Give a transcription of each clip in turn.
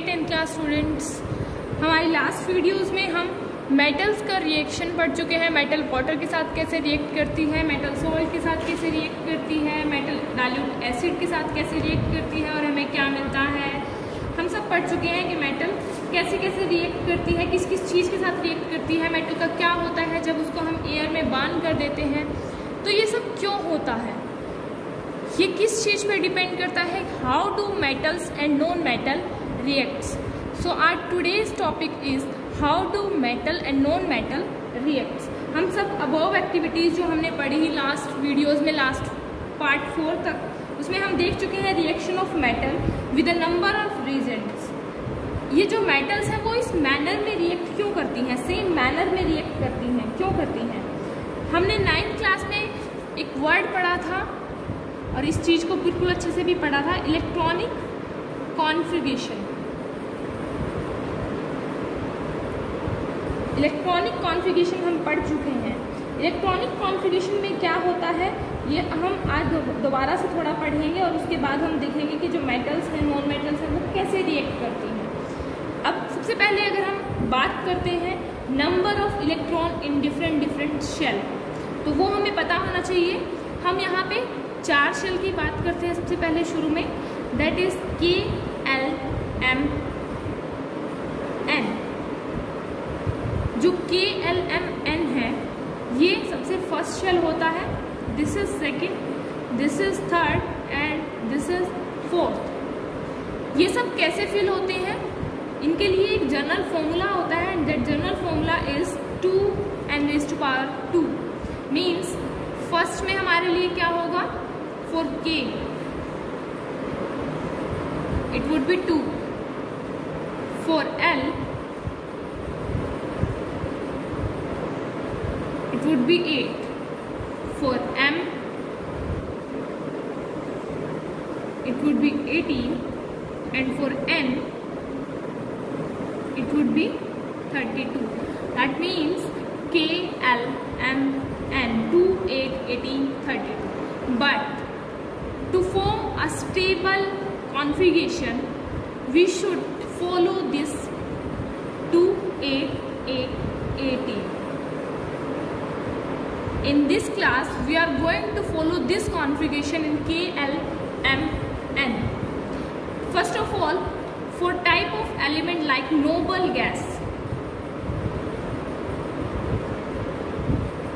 Tenth class students हमारी last videos में हम मेटल्स का रिएक्शन पढ़ चुके हैं। मेटल वाटर के साथ कैसे रिएक्ट करती है? मेटल सोल्ट के साथ कैसे रिएक्ट करती है? मेटल डाइल्यूट एसिड के साथ कैसे रिएक्ट करती है? और हमें क्या मिलता है? हम सब पढ़ चुके हैं कि मेटल कैसे कैसे रिएक्ट करती है? किस किस चीज़ के साथ रिएक्ट करती है? मेटल का क्या होता है? जब उसको हम एयर में बाँध कर देते हैं तो ये सब क्यों होता है? ये किस चीज़ पर डिपेंड करता है? How do metals and non metal so are today's topic is how do metal and non metal reacts हम सब अबव एक्टिविटीज़ जो हमने पढ़ी ही लास्ट वीडियोज़ में लास्ट पार्ट फोर तक, उसमें हम देख चुके हैं reaction of metal with a number of reasons ये जो मेटल्स हैं, वो इस मैनर में रिएक्ट क्यों करती हैं? सेम मैनर में रिएक्ट करती हैं। क्यों करती हैं? हमने नाइन्थ क्लास में एक वर्ड पढ़ा था और इस चीज़ को बिल्कुल अच्छे से भी पढ़ा था इलेक्ट्रॉनिक कॉन्फ़िगरेशन इलेक्ट्रॉनिक कॉन्फ़िगरेशन हम पढ़ चुके हैं। इलेक्ट्रॉनिक कॉन्फ़िगरेशन में क्या होता है, ये हम आज दोबारा से थोड़ा पढ़ेंगे और उसके बाद हम देखेंगे कि जो मेटल्स हैं नॉन मेटल्स हैं, वो कैसे रिएक्ट करती हैं। अब सबसे पहले अगर हम बात करते हैं number of electron in different different shell तो वो हमें पता होना चाहिए। हम यहाँ पे चार शेल की बात करते हैं सबसे पहले शुरू में। That is K L M partial होता है। This is second this is third and this is fourth ये सब कैसे फिल होते हैं? इनके लिए एक जनरल फॉर्मूला होता है। And that general formula is two and two power two means first में हमारे लिए क्या होगा? For K it would be two for L it would be eight 15 and for N, it would be 32 that means k l m n 2 8 18 32 but to form a stable configuration we should follow this 2 8 8 18 in this class we are going to follow this configuration in KLMN first of all for type of element like noble gas.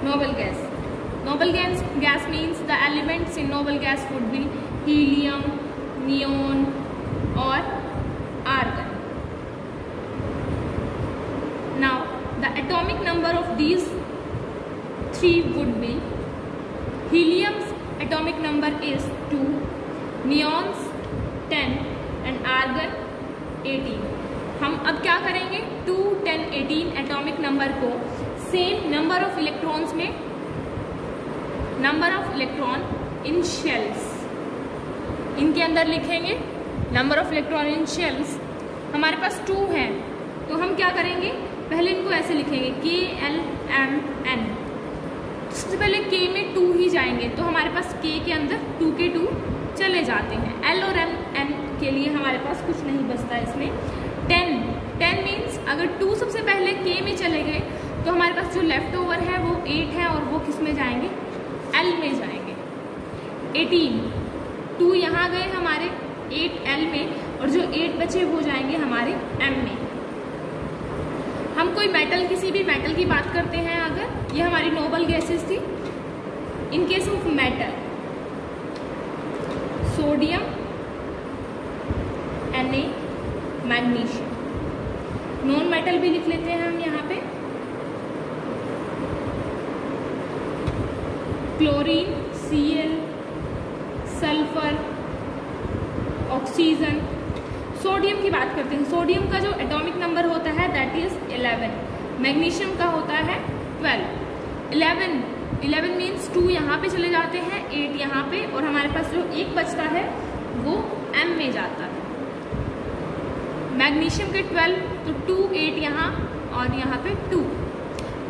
Noble gas. Noble gas gas means the elements in noble gas would be helium neon or argon. Now the atomic number of these three would be helium's atomic number is 2 neons 10 and argon 18 हम अब क्या करेंगे? 2, 10, 18 atomic number को same number of electrons में number of electron in shells. इनके अंदर लिखेंगे number of electron in shells. हमारे पास टू हैं तो हम क्या करेंगे? पहले इनको ऐसे लिखेंगे के एल एम एन सबसे पहले के में जाएँगे तो हमारे पास के के अंदर टू के टू चले जाते हैं। एल और एम एन के लिए हमारे पास कुछ नहीं बचता इसमें। टेन टेन मीन्स अगर टू सबसे पहले के में चले गए तो हमारे पास जो लेफ़्ट ओवर है, वो एट है और वो किसमें जाएँगे? एल में जाएँगे। एटीन टू यहाँ गए हमारे एट एल में और जो एट बचे वो जाएँगे हमारे एम में। हम कोई मेटल किसी भी मेटल की बात करते हैं अगर, ये हमारी नोबल गैसेस थी। In case of metal sodium N A magnesium non metal भी लिख लेते हैं हम यहाँ पे. Chlorine C L sulphur oxygen sodium की बात करते हैं. सोडियम का जो एटॉमिक नंबर होता है दैट इज़ 11 मैग्नीशियम का होता है 12 11 11 मीन्स टू यहाँ पे चले जाते हैं एट यहाँ पे, और हमारे पास जो एक बचता है, वो एम में जाता है। मैग्नीशियम के 12 तो टू एट यहाँ, और यहाँ पे टू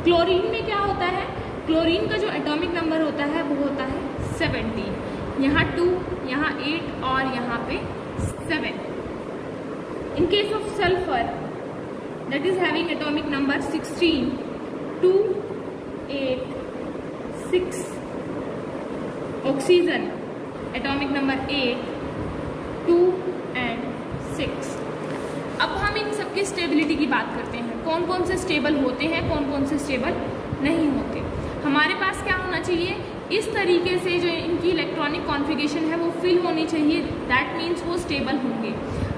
क्लोरीन में क्या होता है? क्लोरीन का जो एटॉमिक नंबर होता है, वो होता है 17 यहाँ टू यहाँ एट और यहाँ पे seven in case of sulphur that is having atomic number 16 2 8 6 oxygen, atomic number 8 2 and 6 अब हम इन सबकी स्टेबिलिटी की बात करते हैं। कौन कौन से स्टेबल होते हैं कौन कौन से स्टेबल नहीं होते? हमारे पास क्या होना चाहिए? इस तरीके से जो इनकी इलेक्ट्रॉनिक कॉन्फ़िगरेशन है, वो फिल होनी चाहिए। दैट मीन्स वो स्टेबल होंगे।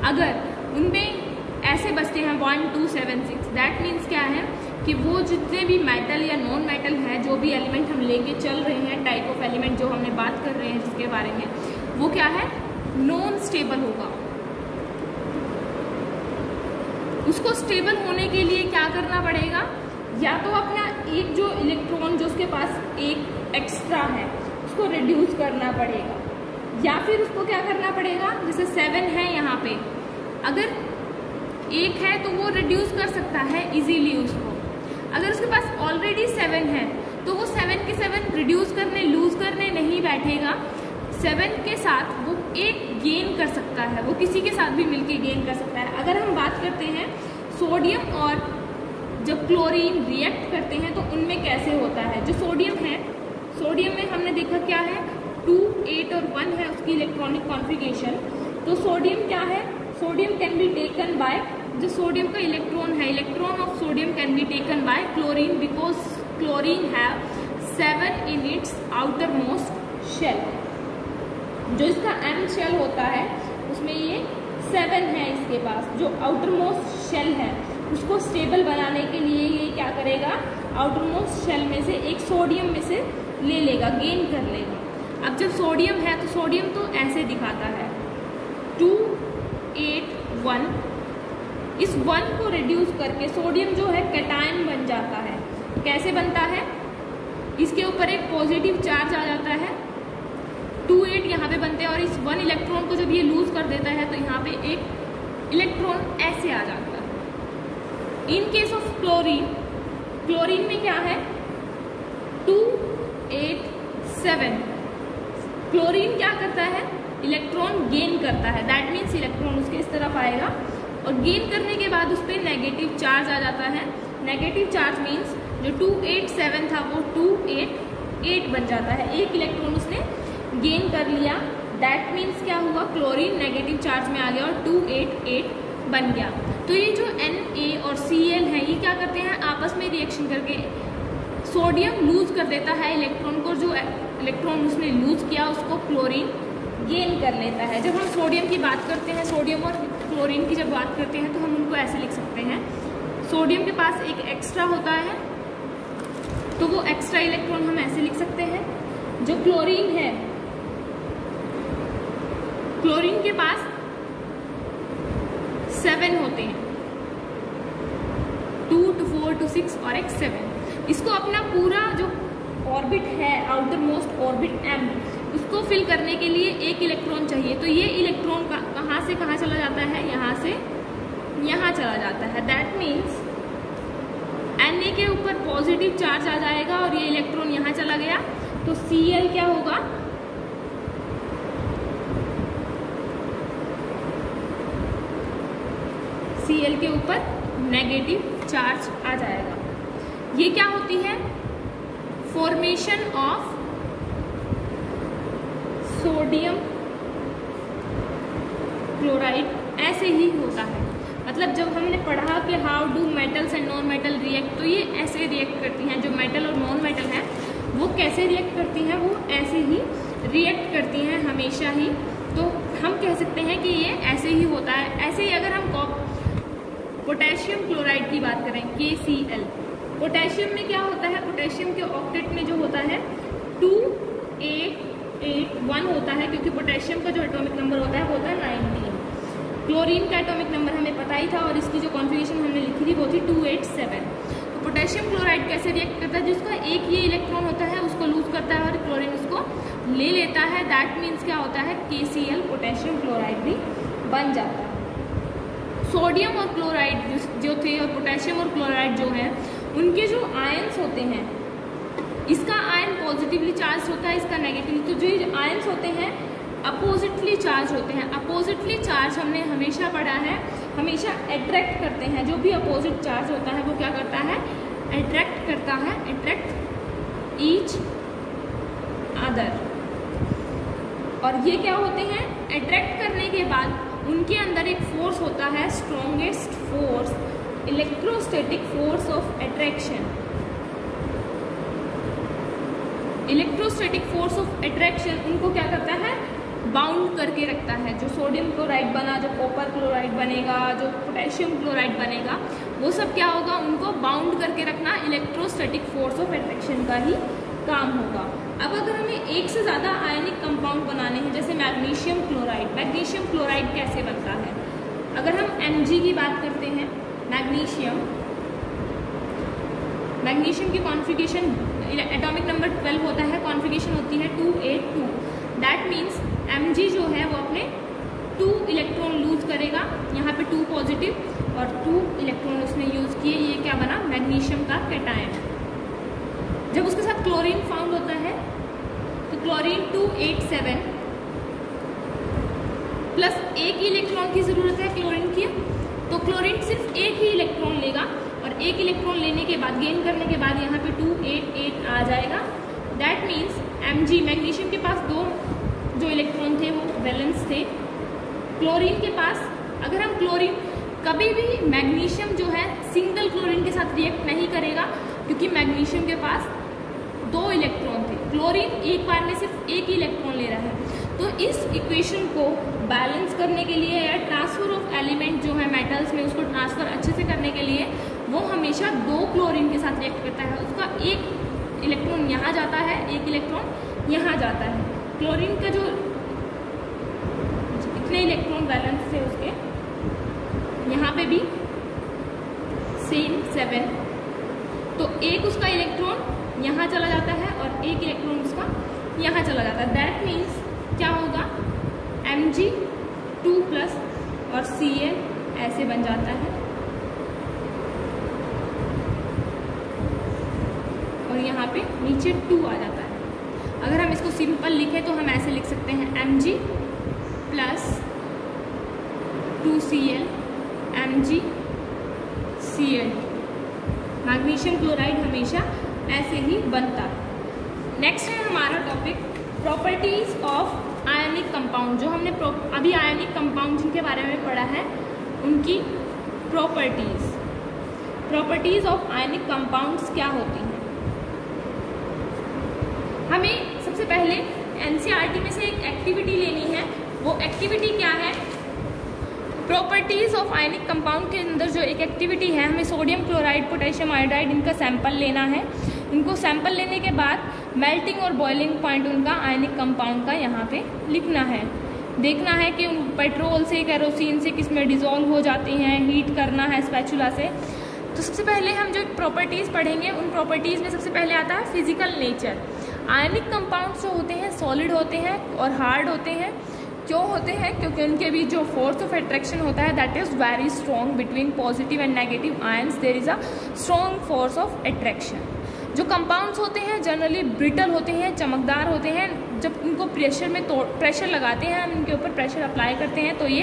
अगर उनमें ऐसे बचते हैं one, two, seven, six. That means क्या है कि वो जितने भी मेटल या नॉन मेटल है, जो भी एलिमेंट हम लेके चल रहे हैं टाइप ऑफ़ एलिमेंट जो हमने बात कर रहे हैं जिसके बारे में, वो क्या है? नॉन स्टेबल होगा। उसको स्टेबल होने के लिए क्या करना पड़ेगा? या तो अपना एक जो इलेक्ट्रॉन जो उसके पास एक एक्स्ट्रा है, उसको रिड्यूस करना पड़ेगा। या फिर उसको क्या करना पड़ेगा? जैसे सेवन है यहाँ पे। अगर एक है तो वो रिड्यूस कर सकता है इजीली उसको। अगर उसके पास ऑलरेडी सेवन है तो वो सेवन के सेवन रिड्यूस करने लूज करने नहीं बैठेगा। सेवन के साथ वो एक गेन कर सकता है, वो किसी के साथ भी मिलके गेन कर सकता है। अगर हम बात करते हैं सोडियम और जब क्लोरीन रिएक्ट करते हैं तो उनमें कैसे होता है? जो सोडियम है सोडियम में हमने देखा क्या है? टू एट और वन है उसकी इलेक्ट्रॉनिक कॉन्फ़िगरेशन तो सोडियम क्या है? Sodium can be taken by जो सोडियम का इलेक्ट्रॉन है electron of sodium can be taken by chlorine because chlorine have seven in its outermost shell जो इसका एम शेल होता है, उसमें ये सेवन है इसके पास, जो आउटर मोस्ट शेल है, उसको स्टेबल बनाने के लिए ये क्या करेगा? आउटर मोस्ट शेल में से एक सोडियम में से ले लेगा गेन कर लेगा। अब जब सोडियम है तो सोडियम तो ऐसे दिखाता है। टू एट वन इस वन को रिड्यूस करके सोडियम जो है कैटायन बन जाता है। कैसे बनता है? इसके ऊपर एक पॉजिटिव चार्ज आ जाता है। टू एट यहाँ पे बनते हैं और इस वन इलेक्ट्रॉन को जब ये लूज कर देता है तो यहाँ पे एक इलेक्ट्रॉन ऐसे आ जाता है। In case of chlorine chlorine में क्या है? Two eight seven. क्लोरीन क्या करता है? इलेक्ट्रॉन गेन करता है। दैट मीन्स इलेक्ट्रॉन उसके इस तरफ़ आएगा। और गेन करने के बाद उस पर नेगेटिव चार्ज आ जाता है। नेगेटिव चार्ज मीन्स जो टू एट सेवन था वो टू एट एट बन जाता है। एक इलेक्ट्रॉन उसने गेन कर लिया। दैट मीन्स क्या हुआ? क्लोरीन नेगेटिव चार्ज में आ गया और टू एट एट बन गया। तो ये जो एन ए और सी एल है, ये क्या करते हैं? आपस में रिएक्शन करके सोडियम लूज कर देता है इलेक्ट्रॉन को। जो इलेक्ट्रॉन उसने लूज किया, उसको क्लोरीन गेन कर लेता है। जब हम सोडियम की बात करते हैं सोडियम और क्लोरीन की जब बात करते हैं तो हम उनको ऐसे लिख सकते हैं। सोडियम के पास एक एक्स्ट्रा होता है तो वो एक्स्ट्रा इलेक्ट्रॉन हम ऐसे लिख सकते हैं। जो क्लोरीन है क्लोरीन के पास सेवन होते हैं। Two two four two six और एक सेवन इसको अपना पूरा जो ऑर्बिट है आउटर मोस्ट ऑर्बिट एम उसको फिल करने के लिए एक इलेक्ट्रॉन चाहिए। तो ये इलेक्ट्रॉन का, से कहाँ चला जाता है? यहाँ से यहाँ चला जाता है। दैट मीन्स एन ए के ऊपर पॉजिटिव चार्ज आ जाएगा और ये इलेक्ट्रॉन यहाँ चला गया। तो सी एल क्या होगा? Cl के ऊपर नेगेटिव चार्ज आ जाएगा। ये क्या होती है? फॉर्मेशन ऑफ़ सोडियम क्लोराइड ऐसे ही होता है। मतलब जब हमने पढ़ा कि how do metals and non metal react तो ये ऐसे रिएक्ट करती हैं, जो मेटल और नॉन मेटल हैं, वो कैसे रिएक्ट करती हैं, वो ऐसे ही रिएक्ट करती हैं हमेशा ही। तो हम कह सकते हैं कि ये ऐसे ही होता है। ऐसे ही अगर हम पोटेशियम क्लोराइड की बात करें के सी एल पोटेशियम में क्या होता है? पोटेशियम के ऑक्टेट में जो होता है टू एट एट वन होता है, क्योंकि पोटेशियम का जो एटॉमिक नंबर होता है, वो होता है नाइनटीन क्लोरीन का एटॉमिक नंबर हमें पता ही था और इसकी जो कॉन्फ़िगरेशन हमने लिखी थी वो थी टू एट सेवन तो पोटेशियम क्लोराइड कैसे रिएक्ट करता है? जिसका एक ये इलेक्ट्रॉन होता है, उसको लूज करता है और क्लोरीन उसको ले लेता है। दैट मीन्स क्या होता है? के सी एल पोटेशियम क्लोराइड भी बन जाता है। सोडियम और क्लोराइड जो थे और पोटेशियम और क्लोराइड जो है, उनके जो आयन्स होते हैं, इसका आयन पॉजिटिवली चार्ज होता है, इसका नेगेटिवली तो जो आयन्स होते हैं अपोजिटली चार्ज होते हैं। अपोजिटली चार्ज हमने हमेशा पढ़ा है, हमेशा अट्रैक्ट करते हैं। जो भी अपोजिट चार्ज होता है, वो क्या करता है? अट्रैक्ट करता है। अट्रैक्ट ईच अदर और ये क्या होते हैं? अट्रैक्ट करने के बाद उनके अंदर एक फोर्स होता है strongest force electrostatic force of attraction electrostatic force of attraction उनको क्या करता है? बाउंड करके रखता है। जो सोडियम क्लोराइड बना, जो कॉपर क्लोराइड बनेगा, जो पोटेशियम क्लोराइड बनेगा, वो सब क्या होगा? उनको बाउंड करके रखना इलेक्ट्रोस्टैटिक फोर्स ऑफ़ एट्रैक्शन का ही काम होगा। अब अगर हमें एक से ज़्यादा आयनिक कंपाउंड बनाने हैं, जैसे मैग्नीशियम क्लोराइड मैग्नीशियम क्लोराइड कैसे बनता है? अगर हम एम की बात करते हैं मैग्नीशियम मैग्नीशियम की कॉन्फ़िगरेशन एटॉमिक नंबर 12 होता है कॉन्फ़िगरेशन होती है two eight two that means M जो है वो अपने टू इलेक्ट्रॉन लूज करेगा। यहाँ पे टू पॉजिटिव और टू इलेक्ट्रॉन उसने यूज़ किए। ये क्या बना? मैग्नीशियम का कैटायन। जब उसके साथ क्लोरीन फाउंड होता है तो chlorine two eight seven plus एक ही इलेक्ट्रॉन की ज़रूरत है क्लोरीन की। तो क्लोरीन सिर्फ़ एक ही इलेक्ट्रॉन लेगा और एक इलेक्ट्रॉन लेने के बाद गेन करने के बाद यहाँ पे टू एट एट आ जाएगा। दैट मीन्स एम मैग्नीशियम के पास दो जो इलेक्ट्रॉन थे, वो बैलेंस थे। क्लोरीन के पास, अगर हम क्लोरीन कभी भी मैग्नीशियम जो है सिंगल क्लोरीन के साथ रिएक्ट नहीं करेगा, क्योंकि मैग्नीशियम के पास दो इलेक्ट्रॉन थे। क्लोरीन एक बार में सिर्फ़ एक ही इलेक्ट्रॉन ले रहा है। तो इस इक्वेशन को बैलेंस करने के लिए या ट्रांसफ़र ऑफ़ एलिमेंट जो है मेटल्स में, उसको ट्रांसफ़र अच्छे से करने के लिए, वो हमेशा दो क्लोरीन के साथ रिएक्ट करता है। उसका एक इलेक्ट्रॉन यहाँ जाता है, एक इलेक्ट्रॉन यहाँ जाता है। क्लोरीन का जो इतने इलेक्ट्रॉन बैलेंस थे उसके, यहाँ पे भी सेम सेवन तो एक उसका इलेक्ट्रॉन यहाँ चला जाता है और एक इलेक्ट्रॉन उसका यहाँ चला जाता है। दैट मीन्स क्या होगा? एम जी टू प्लस और सी एल ऐसे बन जाता है। और यहाँ पे नीचे टू आ जाता है। अगर हम इसको सिंपल लिखें तो हम ऐसे लिख सकते हैं M G plus two C L M G C L magnesium chloride हमेशा ऐसे ही बनता है। नेक्स्ट है हमारा topic properties of ionic compound जो हमने अभी आयनिक कंपाउंड जिनके बारे में पढ़ा है, उनकी properties properties of ionic compounds क्या होती हैं? हमें सबसे पहले एनसीईआरटी में से एक एक्टिविटी लेनी है। वो एक्टिविटी क्या है? प्रॉपर्टीज़ ऑफ़ आयनिक कंपाउंड के अंदर जो एक एक्टिविटी है, हमें सोडियम क्लोराइड पोटेशियम आयोडाइड इनका सैंपल लेना है। इनको सैंपल लेने के बाद मेल्टिंग और बॉइलिंग पॉइंट उनका आयनिक कंपाउंड का यहाँ पे लिखना है। देखना है कि पेट्रोल से कैरोसिन से किसमें डिजोल्व हो जाती हैं हीट करना है स्पैचुला से। तो सबसे पहले हम जो प्रॉपर्टीज़ पढ़ेंगे, उन प्रॉपर्टीज़ में सबसे पहले आता है फ़िज़िकल नेचर आयनिक कंपाउंड्स जो होते हैं सॉलिड होते हैं और हार्ड होते हैं। क्यों होते हैं? क्योंकि उनके बीच जो फोर्स ऑफ़ अट्रैक्शन होता है that is very strong between positive and negative ions there is a strong force of attraction जो कंपाउंड्स होते हैं जनरली ब्रिटल होते हैं, चमकदार होते हैं। जब उनको प्रेशर में तोड़ प्रेशर लगाते हैं, हम उनके ऊपर प्रेशर अप्लाई करते हैं तो ये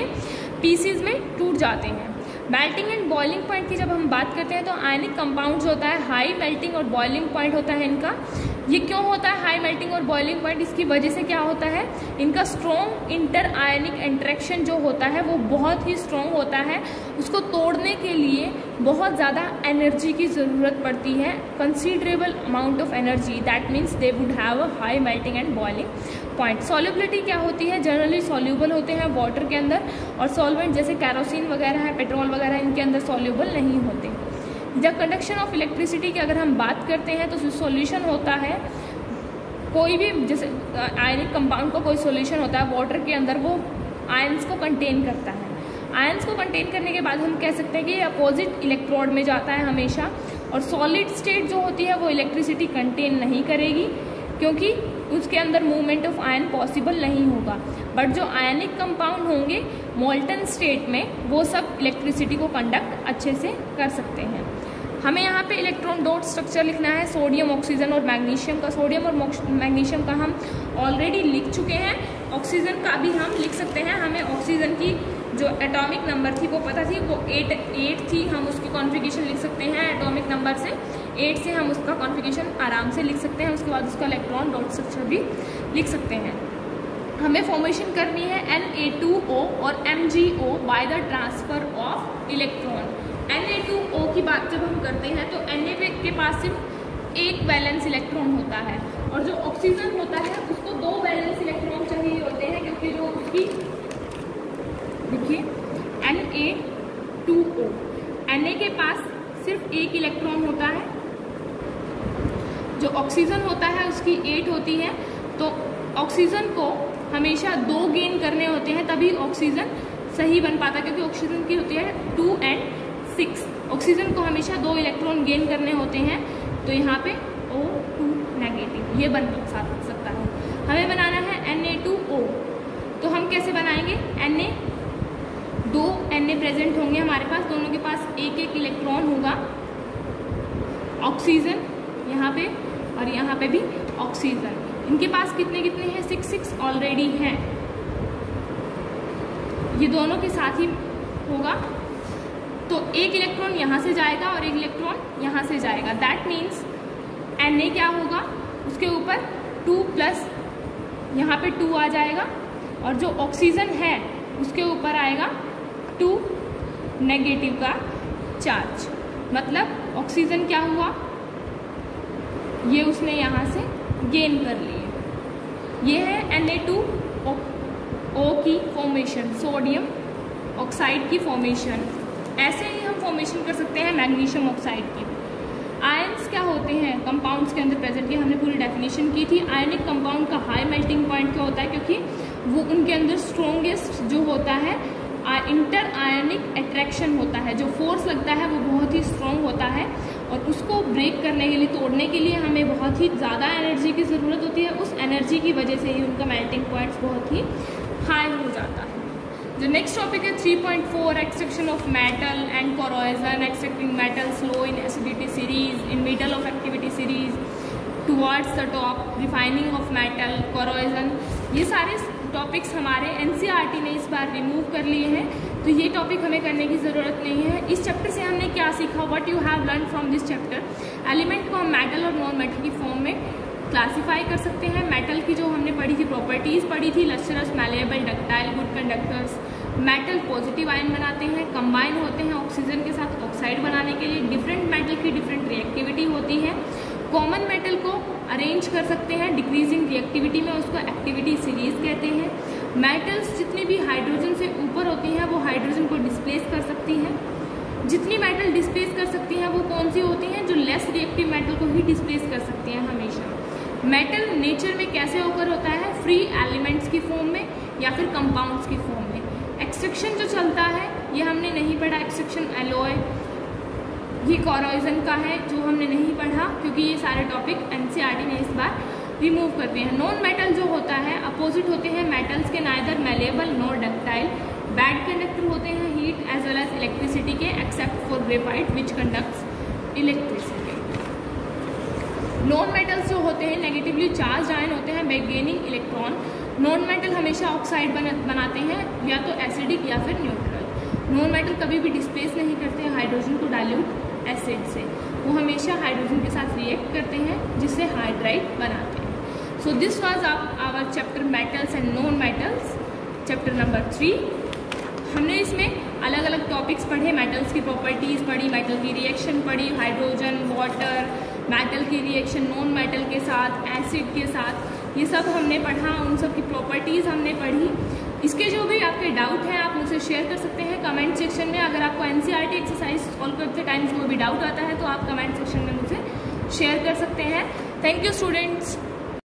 पीसीज में टूट जाते हैं। मेल्टिंग एंड बॉइलिंग पॉइंट की जब हम बात करते हैं तो आयनिक कंपाउंड्स होता है हाई मेल्टिंग और बॉइलिंग पॉइंट होता है इनका। ये क्यों होता है हाई मेल्टिंग और बॉइलिंग पॉइंट इसकी वजह से क्या होता है? इनका स्ट्रॉन्ग इंटर आयनिक इंट्रैक्शन जो होता है, वो बहुत ही स्ट्रॉन्ग होता है। उसको तोड़ने के लिए बहुत ज़्यादा एनर्जी की ज़रूरत पड़ती है considerable amount of energy that means they would have a high melting and boiling point solubility क्या होती है? जनरली सॉल्यूबल होते हैं वाटर के अंदर और सॉल्वेंट जैसे कैरोसिन वगैरह है पेट्रोल वगैरह, इनके अंदर सॉल्यूबल नहीं होते। जब कंडक्शन ऑफ़ इलेक्ट्रिसिटी की अगर हम बात करते हैं तो सॉल्यूशन होता है, कोई भी जैसे आयनिक कंपाउंड का कोई सॉल्यूशन होता है वाटर के अंदर वो आयन्स को कंटेन करता है। आयन्स को कंटेन करने के बाद हम कह सकते हैं कि ये अपोजिट इलेक्ट्रोड में जाता है हमेशा, और सॉलिड स्टेट जो होती है, वो इलेक्ट्रिसिटी कंटेन नहीं करेगी। क्योंकि उसके अंदर मूवमेंट ऑफ़ आयन पॉसिबल नहीं होगा। बट जो आयनिक कंपाउंड होंगे मोल्टन स्टेट में, वो सब इलेक्ट्रिसिटी को कंडक्ट अच्छे से कर सकते हैं। हमें यहाँ पे इलेक्ट्रॉन डॉट स्ट्रक्चर लिखना है सोडियम ऑक्सीजन और मैग्नीशियम का। सोडियम और मैग्नीशियम का हम ऑलरेडी लिख चुके हैं। ऑक्सीजन का भी हम लिख सकते हैं। हमें ऑक्सीजन की जो एटॉमिक नंबर थी, वो पता थी, वो एट एट थी। हम उसकी कॉन्फ़िगरेशन लिख सकते हैं एटॉमिक नंबर से। एट से हम उसका कॉन्फ़िगरेशन आराम से लिख सकते हैं, उसके बाद उसका इलेक्ट्रॉन डॉट स्ट्रक्चर भी लिख सकते हैं। हमें फॉर्मेशन करनी है एन ए टू ओ और M G O by the transfer of electron N A two O की बात जब हम करते हैं तो एन ए के पास सिर्फ़ एक बैलेंस इलेक्ट्रॉन होता है और जो ऑक्सीजन होता है, उसको दो बैलेंस इलेक्ट्रॉन चाहिए होते हैं, क्योंकि जो उसकी देखिए N A two O N A के पास सिर्फ़ एक इलेक्ट्रॉन होता है जो ऑक्सीजन होता है, उसकी एट होती है तो ऑक्सीजन को हमेशा दो गेन करने होते हैं, तभी ऑक्सीजन सही बन पाता है, क्योंकि ऑक्सीजन की होती है टू एंड सिक्स ऑक्सीजन को हमेशा दो इलेक्ट्रॉन गेन करने होते हैं तो यहाँ पे ओ टू नेगेटिव ये बन सकता है। हमें बनाना है एन ए टू ओ तो हम कैसे बनाएँगे? एन ए दो एन ए प्रेजेंट होंगे हमारे पास, दोनों के पास एक एक इलेक्ट्रॉन होगा। ऑक्सीजन यहाँ पे और यहाँ पे भी ऑक्सीजन इनके पास कितने कितने हैं? सिक्स सिक्स ऑलरेडी हैं. ये दोनों के साथ ही होगा. तो एक इलेक्ट्रॉन यहाँ से जाएगा और एक इलेक्ट्रॉन यहाँ से जाएगा. दैट मीन्स एन ए क्या होगा? उसके ऊपर टू प्लस यहाँ पे टू आ जाएगा. और जो ऑक्सीजन है, उसके ऊपर आएगा टू नेगेटिव का चार्ज मतलब ऑक्सीजन क्या हुआ? ये उसने यहाँ से गेन कर लिए ये है एन ए टू ओ की फॉर्मेशन सोडियम ऑक्साइड की फॉर्मेशन ऐसे ही हम फॉर्मेशन कर सकते हैं मैग्नीशियम ऑक्साइड की। आयंस क्या होते हैं? कंपाउंड्स के अंदर प्रेजेंट की हमने पूरी डेफिनेशन की थी। आयनिक कंपाउंड का हाई मेल्टिंग पॉइंट क्या होता है? क्योंकि वो उनके अंदर स्ट्रोंगेस्ट जो होता है इंटर आयनिक अट्रैक्शन होता है, जो फोर्स लगता है, वो बहुत ही स्ट्रॉन्ग होता है और उसको ब्रेक करने के लिए, तोड़ने के लिए हमें बहुत ही ज़्यादा एनर्जी की ज़रूरत होती है। उस एनर्जी की वजह से ही उनका मेल्टिंग पॉइंट्स बहुत ही हाई हो जाता है। जो नेक्स्ट टॉपिक है 3.4 extraction of metal and corrosion extracting metal slow in activity series in middle of activity series towards the top refining of metal corrosion ये सारे टॉपिक्स हमारे एन e ने इस बार रिमूव कर लिए हैं। तो ये टॉपिक हमें करने की ज़रूरत नहीं है। इस चैप्टर से हमने क्या सीखा? What you have learn from this chapter element को हम मेटल और नॉन मेटल की फॉर्म में क्लासीफाई कर सकते हैं। मेटल की जो हमने पढ़ी थी प्रॉपर्टीज़ पढ़ी थी lustrous malleable ductile good conductors metal positive ion बनाते हैं कंबाइन होते हैं ऑक्सीजन के साथ ऑक्साइड बनाने के लिए। डिफरेंट मेटल की डिफरेंट रिएक्टिविटी होती है। कॉमन मेटल को अरेंज कर सकते हैं डिक्रीजिंग रिएक्टिविटी में उसको एक्टिविटी सीरीज़ कहते हैं। मेटल्स जितनी भी हाइड्रोजन से ऊपर होती हैं, वो हाइड्रोजन को डिस्प्लेस कर सकती हैं। जितनी मेटल डिस्प्लेस कर सकती हैं, वो कौन सी होती हैं? जो लेस रिएक्टिव मेटल को ही डिस्प्लेस कर सकती हैं हमेशा। मेटल नेचर में कैसे होकर होता है? फ्री एलिमेंट्स की फॉर्म में या फिर कंपाउंड्स की फॉर्म में। एक्सट्रक्शन जो चलता है, ये हमने नहीं पढ़ा। एक्सट्रक्शन एलोय ये कॉरोइजन का है, जो हमने नहीं पढ़ा, क्योंकि ये सारे टॉपिक एन e ने इस बार रिमूव कर दिए हैं। नॉन मेटल जो होता है अपोजिट होते हैं मेटल्स के neither malleable nor ductile bad conductor होते हैं heat as well as electricity के except for graphite which conducts electricity non metals जो होते हैं नेगेटिवली चार्ज आयन होते हैं by gaining electron non metal हमेशा ऑक्साइड बनाते हैं, या तो एसिडिक या फिर न्यूट्रल नॉन मेटल कभी भी डिस्प्लेस नहीं करते हाइड्रोजन को डायल्यूट एसिड से। वो हमेशा हाइड्रोजन के साथ रिएक्ट करते हैं, जिससे हाइड्राइड बनाते हैं। So this was our chapter metals and non metals chapter number three हमने इसमें अलग अलग टॉपिक्स पढ़े मेटल्स की प्रॉपर्टीज़ पढ़ी मेटल की रिएक्शन पढ़ी हाइड्रोजन वाटर मेटल की रिएक्शन नॉन मेटल के साथ एसिड के साथ। ये सब हमने पढ़ा, उन सब की प्रॉपर्टीज़ हमने पढ़ी। इसके जो भी आपके डाउट हैं, आप मुझसे शेयर कर सकते हैं कमेंट सेक्शन में। अगर आपको एन एक्सरसाइज सॉल्व करते टाइम कोई भी डाउट आता है तो आप कमेंट सेक्शन में मुझे शेयर कर सकते हैं। Thank you students